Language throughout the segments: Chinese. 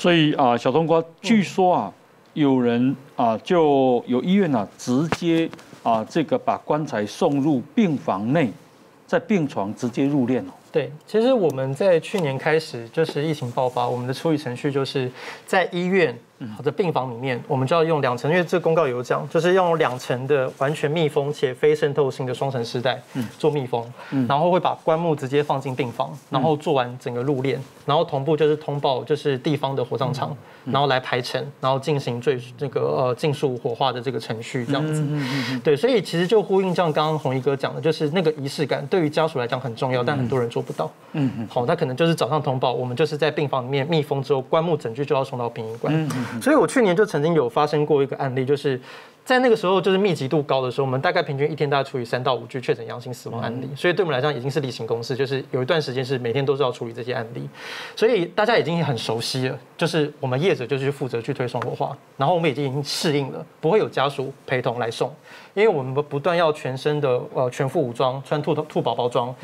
所以啊，小冬瓜，据说啊，有人啊，就有医院啊，直接啊，这个把棺材送入病房内，在病床直接入殓哦。对，其实我们在去年开始就是疫情爆发，我们的处理程序就是在医院或者病房里面，我们就要用两层，因为这个公告有讲，就是用两层的完全密封且非渗透性的双层丝带做密封，然后会把棺木直接放进病房，然后做完整个入殓，然后同步就是通报就是地方的火葬场，然后来排程，然后进行最这个呃尽速火化的这个程序这样子。对，所以其实就呼应像刚刚红衣哥讲的，就是那个仪式感对于家属来讲很重要，但很多人做不到。嗯嗯，好，那可能就是早上通报，我们就是在病房里面密封之后，棺木整具就要送到殡仪馆。嗯嗯，所以我去年就曾经有发生过一个案例，就是在那个时候就是密集度高的时候，我们大概平均一天大概处理三到五具确诊阳性死亡案例，所以对我们来讲已经是例行公事，就是有一段时间是每天都是要处理这些案例，所以大家已经很熟悉了，就是我们业者就是负责去推送火化，然后我们已经适应了，不会有家属陪同来送，因为我们不断要全身的呃全副武装，穿兔兔宝宝装，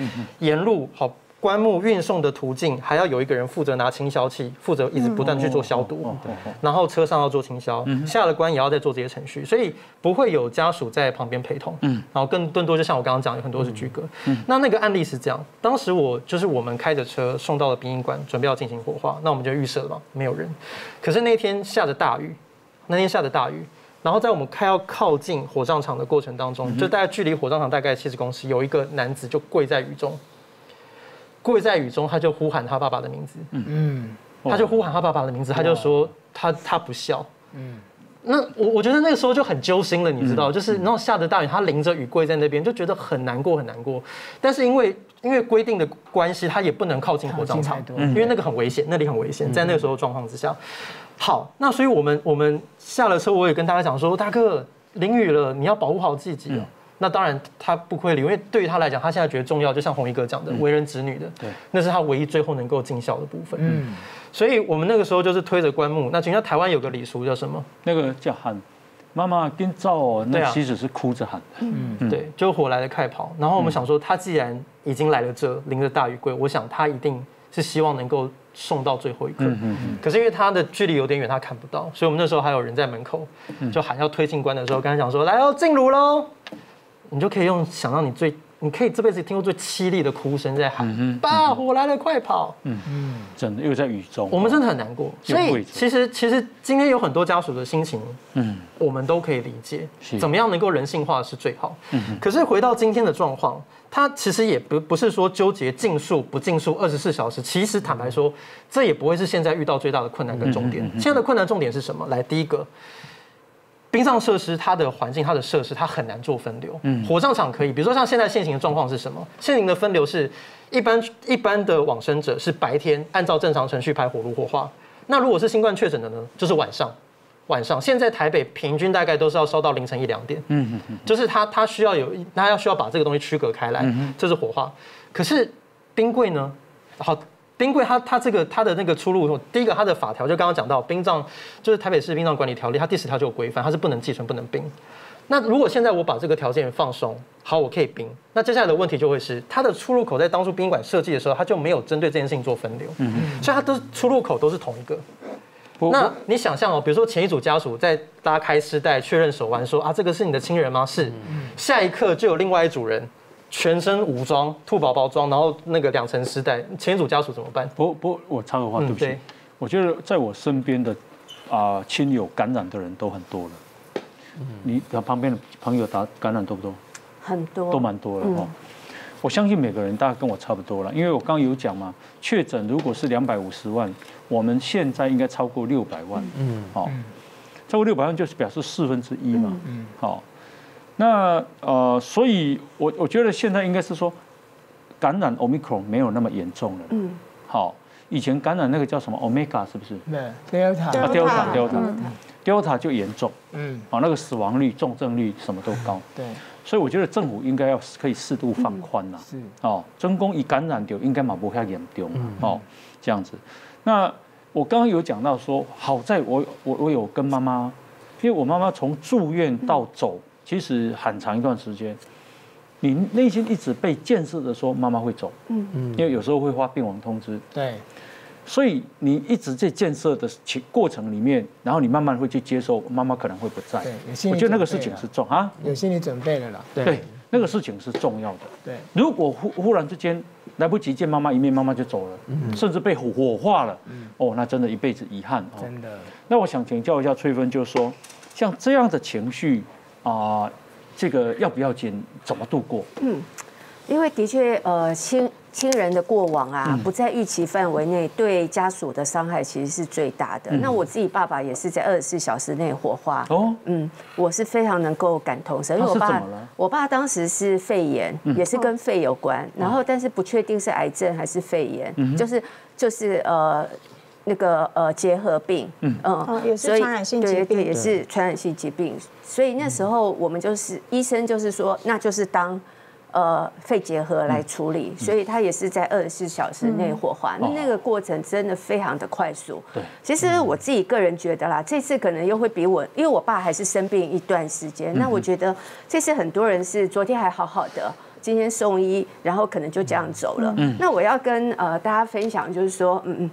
沿路好。棺木运送的途径还要有一个人负责拿清消器，负责一直不断去做消毒，然后车上要做清消，下了棺也要再做这些程序，所以不会有家属在旁边陪同。嗯，然后更更多就像我刚刚讲，有很多是居隔。嗯，那那个案例是这样，当时我就是我们开着车送到了殡仪馆，准备要进行火化，那我们就预设了嘛，没有人。可是那天下着大雨，那天下着大雨，然后在我们开要靠近火葬场的过程当中，就大概距离火葬场大概七十公尺，有一个男子就跪在雨中。跪在雨中，他就呼喊他爸爸的名字。嗯他就呼喊他爸爸的名字，他就说他他不孝。嗯，那我我觉得那个时候就很揪心了，你知道，就是然后下着大雨，他淋着雨跪在那边，就觉得很难过很难过。但是因为因为规定的关系，他也不能靠近火葬场，因为那个很危险，那里很危险。在那个时候状况之下，好，那所以我们我们下了车，我也跟大家讲说，大哥淋雨了，你要保护好自己哦。那当然他不亏理，因为对于他来讲，他现在觉得重要，就像红衣哥讲的，为人子女的，对，那是他唯一最后能够尽孝的部分。嗯，所以我们那个时候就是推着棺木。那就像台湾有个礼俗叫什么？那个叫喊妈妈跟照，那妻子是哭着喊的。嗯，对，就火来的快跑。然后我们想说，他既然已经来了这，淋着大雨跪，我想他一定是希望能够送到最后一刻。嗯嗯嗯。可是因为他的距离有点远，他看不到，所以我们那时候还有人在门口，就喊要推进棺的时候，跟他讲说：“来哦，进炉喽。”你就可以用想到你最，你可以这辈子听过最凄厉的哭声在喊，爸，火来了，快跑！嗯嗯，真的又在雨中，我们真的很难过。所以其实其实今天有很多家属的心情，嗯，我们都可以理解，怎么样能够人性化是最好。嗯可是回到今天的状况，他其实也不不是说纠结禁速不禁速二十四小时，其实坦白说，这也不会是现在遇到最大的困难跟重点。现在的困难重点是什么？来，第一个。殡葬设施，它的环境、它的设施，它很难做分流。嗯，火葬场可以，比如说像现在现行的状况是什么？现行的分流是，一般一般的往生者是白天按照正常程序排火炉火化。那如果是新冠确诊的呢，就是晚上。晚上，现在台北平均大概都是要烧到凌晨一两点。嗯嗯嗯，就是他他需要有，他要需要把这个东西区隔开来，这是火化。可是冰柜呢？好。冰柜它它这个它的那个出路，第一个它的法条就刚刚讲到，殡葬就是台北市殡葬管理条例，它第十条就有规范，它是不能寄存不能冰。那如果现在我把这个条件放松，好，我可以冰。那接下来的问题就会是，它的出入口在当初宾馆设计的时候，它就没有针对这件事情做分流，嗯所以它都出入口都是同一个。那你想象哦，比如说前一组家属在拉开丝带确认手腕，说啊这个是你的亲人吗？是。下一刻就有另外一组人。全身武装，兔宝宝装，然后那个两层丝带，前组家属怎么办？不不，我插个话，对不起，我觉得在我身边的啊亲友感染的人都很多了。嗯，你旁边的朋友打感染多不多？很多，都蛮多了哦。我相信每个人大概跟我差不多了，因为我刚刚有讲嘛，确诊如果是两百五十万，我们现在应该超过六百万。嗯，好，超过六百万就是表示四分之一嘛。嗯，好。那呃，所以我我觉得现在应该是说，感染 omicron 没有那么严重了。嗯。好，以前感染那个叫什么 omega 是不是？对，delta。啊，delta delta delta 就严重。嗯。啊，那个死亡率、重症率什么都高。对。所以我觉得政府应该要可以适度放宽呐。是。哦，真公一感染就应该嘛不太严重。嗯。哦，这样子。那我刚刚有讲到说，好在我我我有跟妈妈，因为我妈妈从住院到走。其实很长一段时间，你内心一直被建设的说妈妈会走，嗯嗯，因为有时候会发病亡通知，对，所以你一直在建设的情过程里面，然后你慢慢会去接受妈妈可能会不在。对，我觉得那个事情是重啊，有心理准备了啦。对，那个事情是重要的。对，如果忽忽然之间来不及见妈妈一面，妈妈就走了，甚至被火火化了，哦，那真的一辈子遗憾哦。真的。那我想请教一下翠芬，就是说，像这样的情绪啊，这个要不要紧？怎么度过？嗯。因为的确，呃，亲亲人的过往啊，不在预期范围内，对家属的伤害其实是最大的。那我自己爸爸也是在二十四小时内火化。哦，嗯，我是非常能够感同身受。我爸，我爸当时是肺炎，也是跟肺有关，然后但是不确定是癌症还是肺炎，就是就是呃那个呃结核病。嗯嗯，也是传染性疾病，也是传染性疾病。所以那时候我们就是医生就是说，那就是当。呃，肺结核来处理，所以他也是在二十四小时内火化。那那个过程真的非常的快速。对，其实我自己个人觉得啦，这次可能又会比我，因为我爸还是生病一段时间。那我觉得这次很多人是昨天还好好的，今天送医，然后可能就这样走了。嗯，那我要跟呃大家分享，就是说，嗯嗯，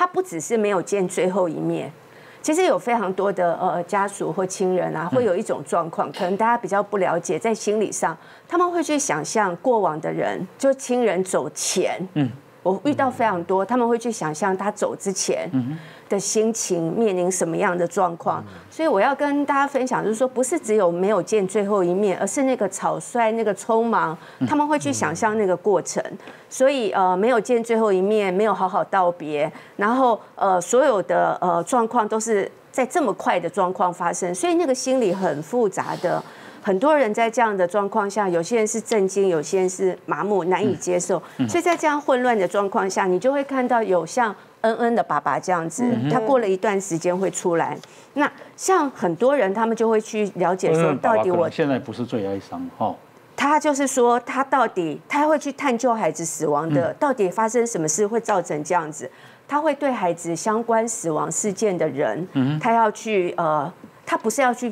他不只是没有见最后一面。其实有非常多的呃家属或亲人啊，会有一种状况，可能大家比较不了解，在心理上他们会去想象过往的人，就亲人走前，嗯，我遇到非常多，他们会去想象他走之前的心情面临什么样的状况，所以我要跟大家分享，就是说不是只有没有见最后一面，而是那个草率、那个匆忙，他们会去想象那个过程，所以呃没有见最后一面，没有好好道别，然后呃所有的呃状况都是在这么快的状况发生，所以那个心理很复杂的，很多人在这样的状况下，有些人是震惊，有些人是麻木，难以接受，所以在这样混乱的状况下，你就会看到有像。恩恩的爸爸这样子，他过了一段时间会出来。那像很多人，他们就会去了解说，到底我现在不是最哀伤哈。他就是说，他到底他会去探究孩子死亡的，到底发生什么事会造成这样子？他会对孩子相关死亡事件的人，他要去呃，他不是要去，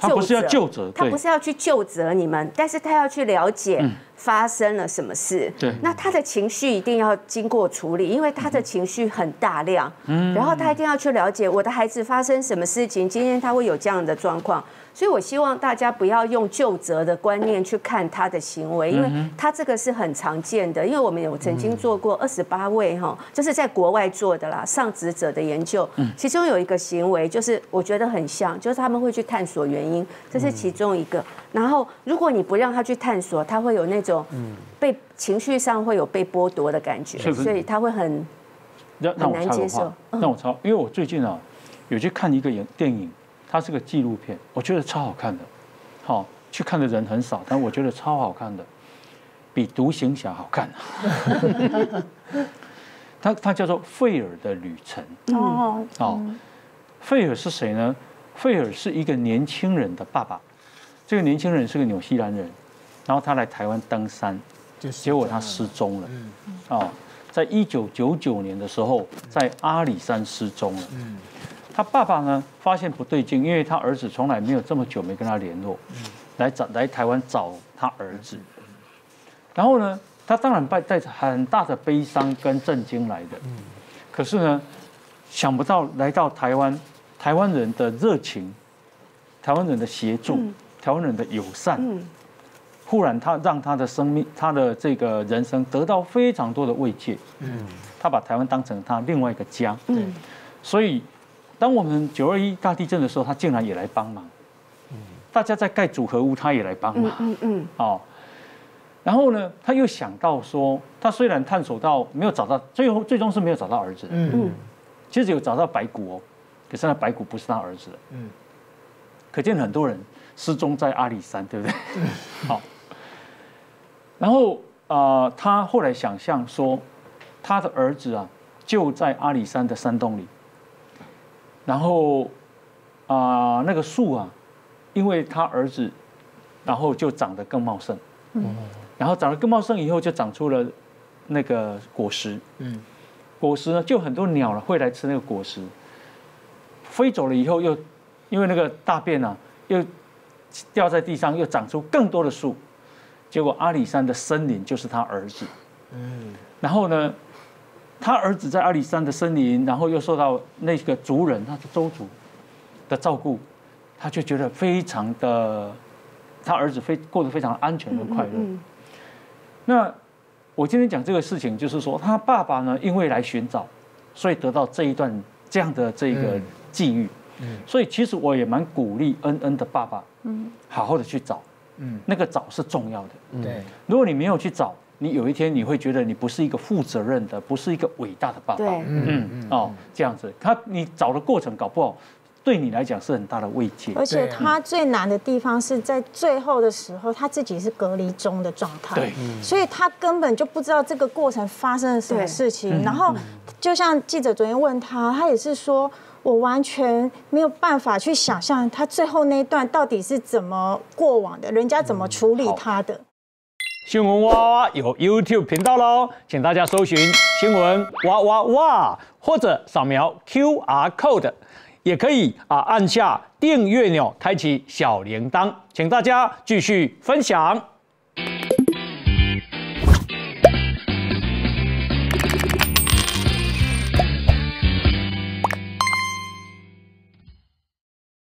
他不是要救责，他不是要去救责你们，但是他要去了解。发生了什么事？对，那他的情绪一定要经过处理，因为他的情绪很大量。嗯，然后他一定要去了解我的孩子发生什么事情，今天他会有这样的状况。所以，我希望大家不要用就责的观念去看他的行为，因为他这个是很常见的。因为我们有曾经做过二十八位哈，就是在国外做的啦，上职者的研究，其中有一个行为就是我觉得很像，就是他们会去探索原因，这是其中一个。然后，如果你不让他去探索，他会有那种被情绪上会有被剥夺的感觉，所以他会很很难接受。让我超，因为我最近啊有去看一个影电影。它是个纪录片，我觉得超好看的，好去看的人很少，但我觉得超好看的，比《独行侠》好看。它它叫做费尔的旅程。哦哦，费尔是谁呢？费尔是一个年轻人的爸爸，这个年轻人是个纽西兰人，然后他来台湾登山，结果他失踪了。哦，在一九九九年的时候，在阿里山失踪了。他爸爸呢发现不对劲，因为他儿子从来没有这么久没跟他联络，来找来台湾找他儿子，然后呢，他当然带带着很大的悲伤跟震惊来的，可是呢，想不到来到台湾，台湾人的热情，台湾人的协助，台湾人的友善，忽然他让他的生命，他的这个人生得到非常多的慰藉，嗯他把台湾当成他另外一个家，嗯所以。当我们九二一大地震的时候，他竟然也来帮忙。嗯大家在盖组合屋，他也来帮忙。嗯嗯。哦，然后呢，他又想到说，他虽然探索到没有找到，最后最终是没有找到儿子。嗯嗯。其实有找到白骨哦，可是那白骨不是他儿子的。嗯。可见很多人失踪在阿里山，对不对？好。然后啊，他后来想象说，他的儿子啊，就在阿里山的山洞里。然后啊，那个树啊，因为他儿子，然后就长得更茂盛。嗯。然后长得更茂盛以后，就长出了那个果实。嗯。果实呢，就很多鸟了会来吃那个果实。飞走了以后，又因为那个大便啊，又掉在地上，又长出更多的树。结果阿里山的森林就是他儿子。嗯。然后呢，他儿子在阿里山的森林，然后又受到那个族人，他的周族的照顾，他就觉得非常的，他儿子非过得非常安全和快乐。那我今天讲这个事情，就是说他爸爸呢，因为来寻找，所以得到这一段这样的这个际遇。嗯，所以其实我也蛮鼓励恩恩的爸爸，嗯，好好的去找，嗯，那个找是重要的。对，如果你没有去找。你有一天你会觉得你不是一个负责任的，不是一个伟大的爸爸。对，嗯哦，这样子，他你找的过程搞不好，对你来讲是很大的慰藉。而且他最难的地方是在最后的时候，他自己是隔离中的状态，对，所以他根本就不知道这个过程发生了什么事情。然后，就像记者昨天问他，他也是说我完全没有办法去想象他最后那一段到底是怎么过往的，人家怎么处理他的。新闻哇哇有 YouTube 频道喽，请大家搜寻新闻哇哇哇，或者扫描 QR code，也可以啊按下订阅钮，开启小铃铛，请大家继续分享。